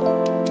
you